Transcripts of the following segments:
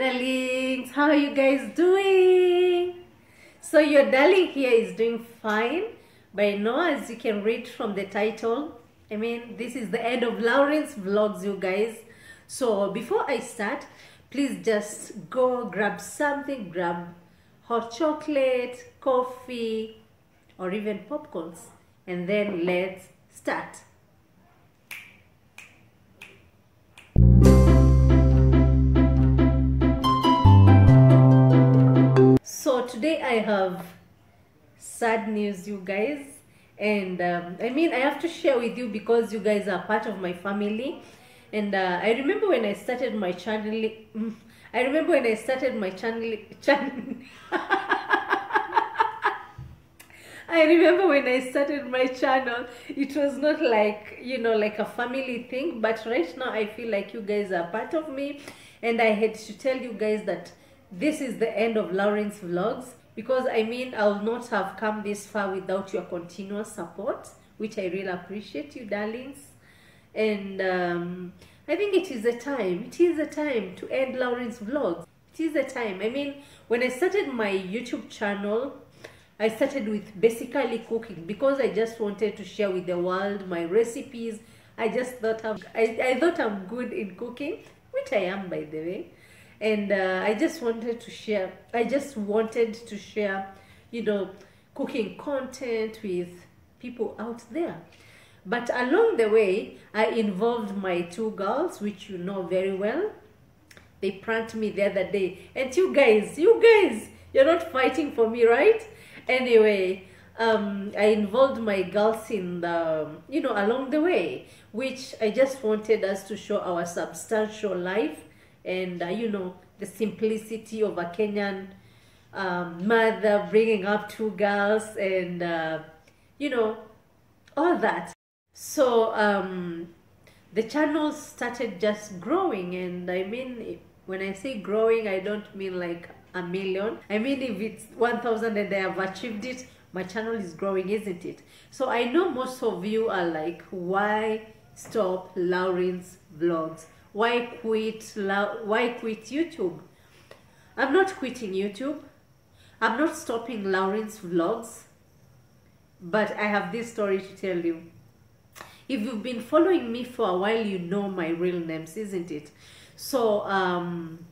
darlings how are you guys doing? So your darling here is doing fine. But I know as you can read from the title I mean this is the end of Lauryn's vlogs you guys. So before I start please just go grab something. Grab hot chocolate coffee or even popcorns. And then let's start today i have sad news you guys and um, i mean i have to share with you because you guys are part of my family and uh, i remember when i started my channel mm, i remember when i started my channel channel I remember when I started my channel, it was not like, you know, like a family thing. But right now, I feel like you guys are part of me. And I had to tell you guys that this is the end of Lauryn's Vlogs. Because, I mean, I will not have come this far without your continuous support. Which I really appreciate you, darlings. And um, I think it is a time. It is a time to end Lauryn's Vlogs. It is a time. I mean, when I started my YouTube channel, I started with basically cooking because I just wanted to share with the world my recipes. I just thought I'm, I, I thought I'm good in cooking, which I am by the way. And uh, I just wanted to share, I just wanted to share, you know, cooking content with people out there. But along the way, I involved my two girls, which you know very well. They pranked me the other day. And you guys, you guys, you're not fighting for me, right? anyway um, i involved my girls in the you know along the way which i just wanted us to show our substantial life and uh, you know the simplicity of a kenyan um, mother bringing up two girls and uh, you know all that so um, the channel started just growing and i mean when i say growing i don't mean like a million. I mean, if it's 1,000 and they have achieved it, my channel is growing, isn't it? So I know most of you are like, why stop Lauryn's vlogs? Why quit? Why quit YouTube? I'm not quitting YouTube. I'm not stopping Lauryn's vlogs. But I have this story to tell you. If you've been following me for a while, you know my real names, isn't it? So, um,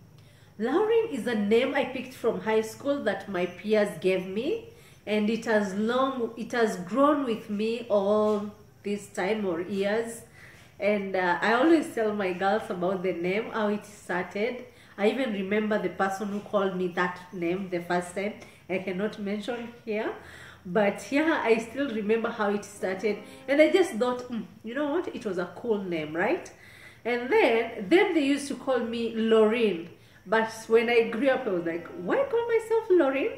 Lauren is a name I picked from high school that my peers gave me and it has long it has grown with me all this time or years and uh, I always tell my girls about the name how it started. I even remember the person who called me that name the first time. I cannot mention here. But yeah I still remember how it started. And I just thought mm, you know what? It was a cool name right? And then then they used to call me Lorraine. But when I grew up, I was like, why call myself Lauren?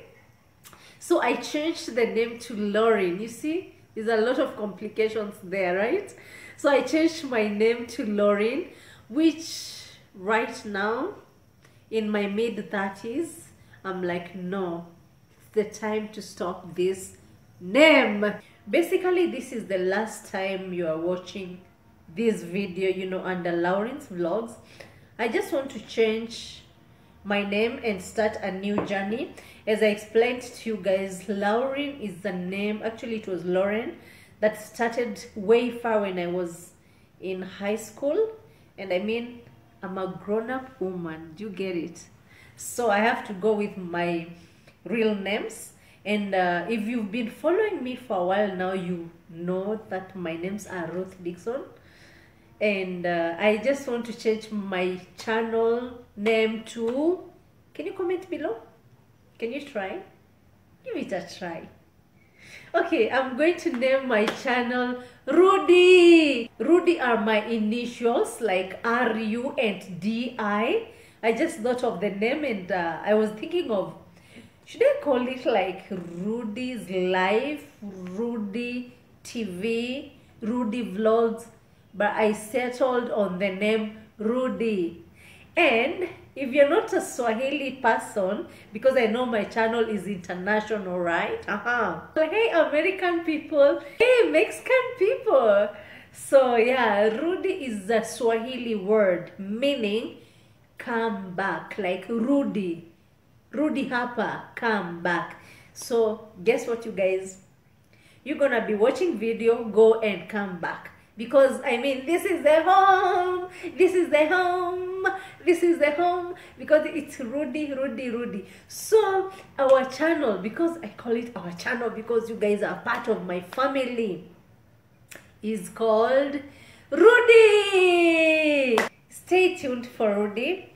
So I changed the name to Lauren. You see, there's a lot of complications there, right? So I changed my name to Lauryn, which right now, in my mid 30s, I'm like, no, it's the time to stop this name. Basically, this is the last time you are watching this video, you know, under Lauryn's Vlogs. I just want to change my name and start a new journey as i explained to you guys lauren is the name actually it was lauren that started way far when i was in high school. And i mean i'm a grown-up woman. Do you get it? So i have to go with my real names. And uh, if you've been following me for a while now you know that my names are Ruth Dickson. And uh, I just want to change my channel name to can you comment below? Can you try? Give it a try okay I'm going to name my channel RuDi. RuDi are my initials like R-U and D-I I. Just thought of the name and uh, I was thinking of should I call it like RuDi's Life, RuDi TV, RuDi Vlogs, but I settled on the name RuDi. And if you're not a Swahili person, because I know my channel is international, right? Uh-huh. So, hey, American people. Hey, Mexican people. So, yeah, RuDi is a Swahili word, meaning come back like rudi rudi harper come back so guess what you guys you're gonna be watching video go and come back because i mean this is the home this is the home this is the home. Because it's rudi rudi rudi. So our channel because i call it our channel because you guys are part of my family is called RuDi. Stay tuned for RuDi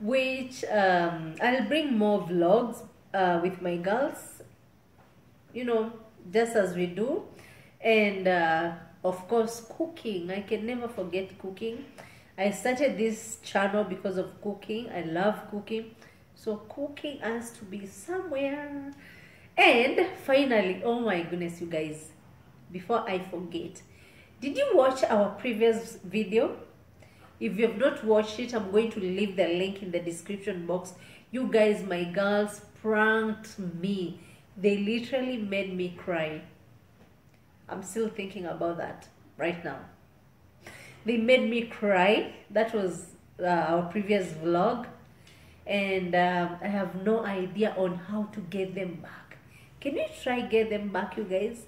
which um, i'll bring more vlogs uh, with my girls you know just as we do. And uh, of course cooking. I can never forget cooking. I started this channel because of cooking. I love cooking. So cooking has to be somewhere. And finally oh my goodness you guys before i forget did you watch our previous video? If you have not watched it i'm going to leave the link in the description box. You guys my girls pranked me. They literally made me cry I'm still thinking about that right now. They made me cry. That was uh, our previous vlog. And um, I have no idea on how to get them back. Can you try get them back, you guys?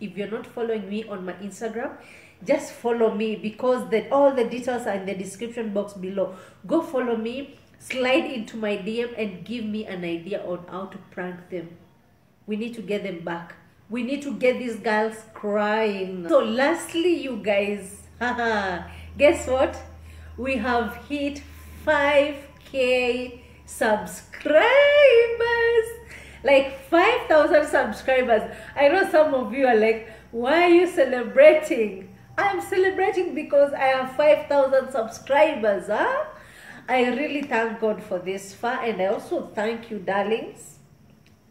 If you're not following me on my Instagram, just follow me because that all the details are in the description box below. Go follow me, slide into my DM and give me an idea on how to prank them. We need to get them back we need to get these girls crying. So lastly you guys guess what? We have hit 5k subscribers. Like 5000 subscribers. I know some of you are like why are you celebrating? I'm celebrating because i have 5000 subscribers huh? I really thank god for this far and i also thank you darlings.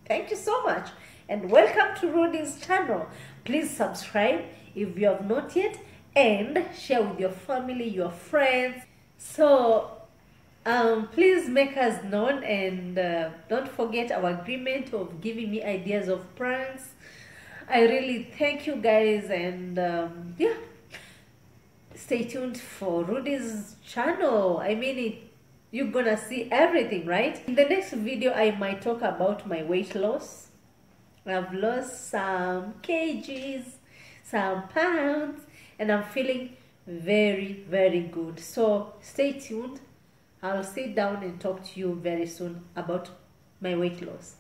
Thank you so much and welcome to RuDi's channel. Please subscribe if you have not yet and share with your family, your friends. So um, please make us known and uh, don't forget our agreement of giving me ideas of pranks. I really thank you guys and um, yeah, stay tuned for RuDi's channel. I mean it you're gonna see everything right in the next video i might talk about my weight loss I've lost some kgs, some pounds, and I'm feeling very, very good. So stay tuned. I'll sit down and talk to you very soon about my weight loss.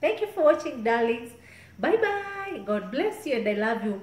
Thank you for watching, darlings. Bye-bye. God bless you and I love you.